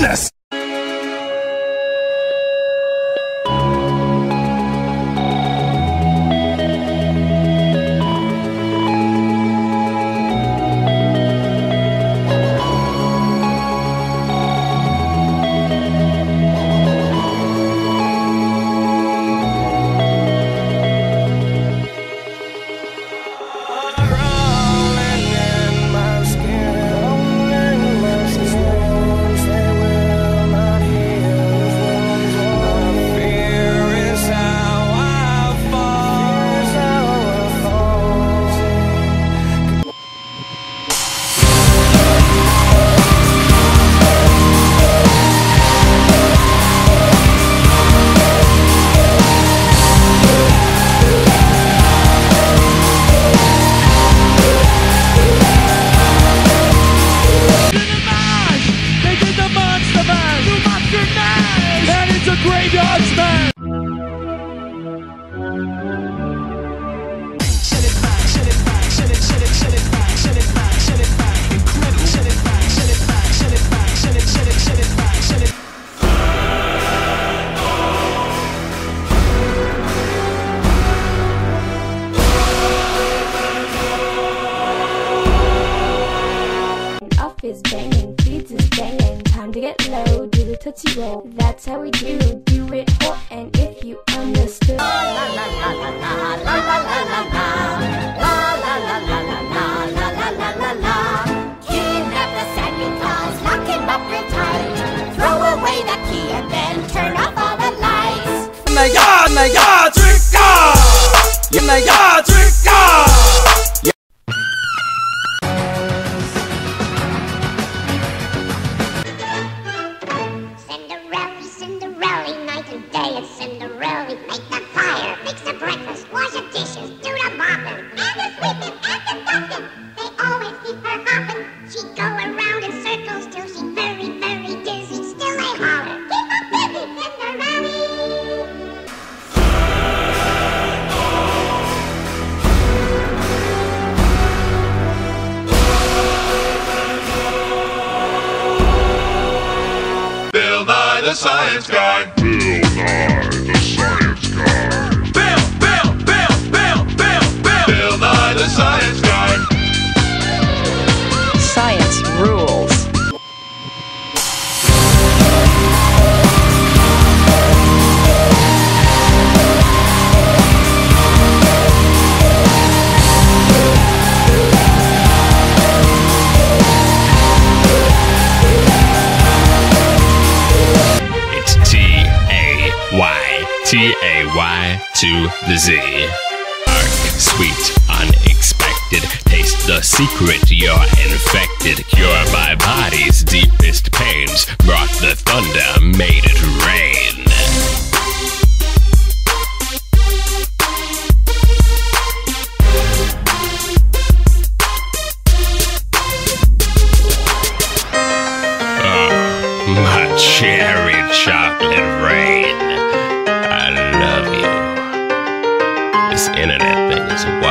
Yes! It's is banging, beats is banging. Time to get low, do the tootsie roll. That's how we do, do it all. And if you understood. La la la la la la la la la la la la la la la la la la la. Kidnap the Santa Claus, lock him up real tight. Throw away the key and then turn off all the lights. Na ya, na ya, trick ya, na ya, trick ya. And Cinderella. Make the fire, fix the breakfast, wash the dishes, do the mopping, and the sweeping, and the dusting. They always keep her hopping. She go around in circles till she very, very dizzy. Still they holler, keep her busy, Cinderella. Bill Nye the Science Guy. Bill G A Y to the Z. Dark, sweet, unexpected. Taste the secret, you're infected. Cure my body's deepest pains. Brought the thunder, made it rain. Oh, my cherry chocolate rain love you. This internet thing is wild.